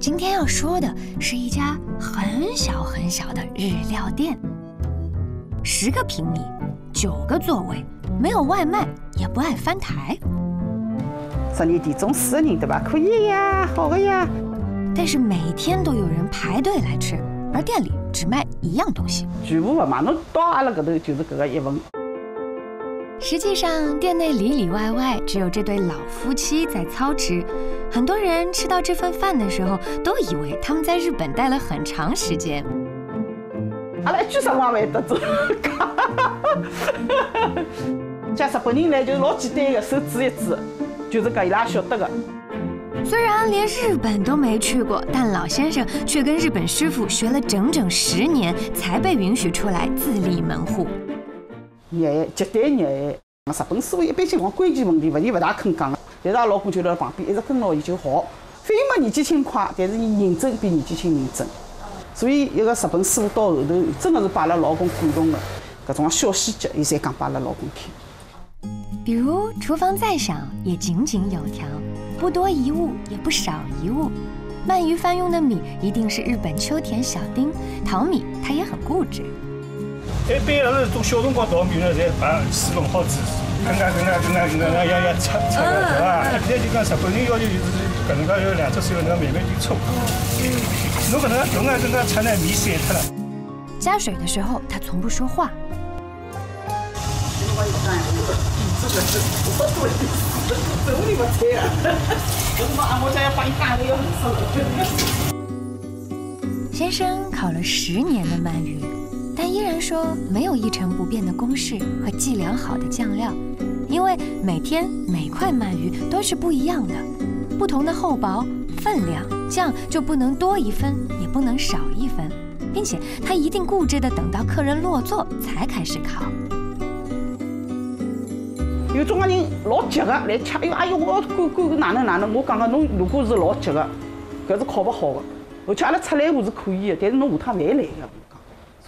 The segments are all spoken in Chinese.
今天要说的是一家很小很小的日料店，十个平米，九个座位，没有外卖，也不爱翻台。十二点钟四个人对吧？可以呀，好的呀。但是每天都有人排队来吃，而店里只卖一样东西，全部不卖，侬到阿拉搿头就是搿个一份。实际上，店内里里外外只有这对老夫妻在操持。很多人吃到这份饭的时候，都以为他们在日本待了很长时间。阿拉 一句实话会得做，像日本人来就老简单的，手指一指，就是搿伊拉晓得的。虽然连日本都没去过，但老先生却跟日本师傅学了整整十年，才被允许出来自立门户。热爱，绝对热爱。日本师傅一般情况关键问题，勿伊勿大肯讲的。但是阿拉老公就辣旁边一直跟牢伊就好。反没年纪轻快，但是伊认真比年纪轻认真。所以一个日本师傅到后头，真的是把阿拉老公感动的。搿种小细节，伊侪讲拨阿拉老公听。比如厨房再小也井井有条，不多一物也不少一物。鳗鱼饭用的米一定是日本秋田小丁，淘米他也很固执。一般要是从小辰光淘米呢，侪把水弄好煮，跟那跟那跟那跟那要要擦擦的，对吧？现在就讲日本人要求就是搿能介要两只手能慢慢地搓。嗯侬搿能介用啊，跟那擦呢米散脱了。加水的时候，他从不说话。先生烤了十年的鳗鱼，但依然说没有一成不变的公式和计量好的酱料，因为每天每块鳗鱼都是不一样的，不同的厚薄、分量，酱就不能多一分，也不能少一分，并且他一定固执的等到客人落座才开始烤。有种个人老急的来吃，哎呦哎呦，我要赶赶哪能哪能？我讲讲侬如果是老急的，搿是烤勿好的。而且阿拉出来户是可以的，但是侬下趟勿来的。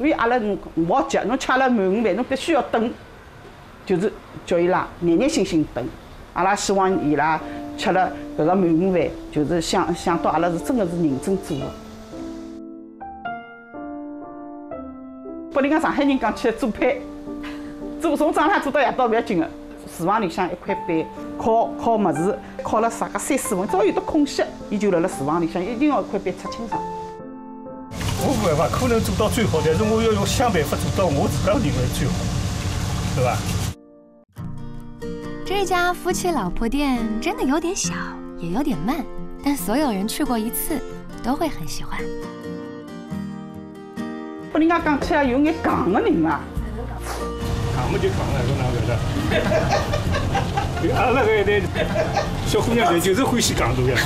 所以阿拉侬勿好急，侬吃阿拉鳗鱼饭，侬必须要等，就是叫伊拉耐耐心心等。阿拉希望伊拉吃了搿个满五饭，就是想想到阿拉是真的是认真做的。不，人家上海人讲起来做菜，做从早上做到夜到勿要紧个。厨房里向一块板，烤烤物事，烤了啥个三四分，只要有得空隙，伊就辣辣厨房里向，一定要一块板擦清爽。我没办法，可能做到最好，但是我要用想办法做到我自家认为最好，对吧？这家夫妻老婆店真的有点小，也有点慢，但所有人去过一次都会很喜欢。不，人家讲起来有眼戆的人啊。讲么就讲了，侬哪晓得？阿拉搿一代小姑娘就是欢喜讲多呀。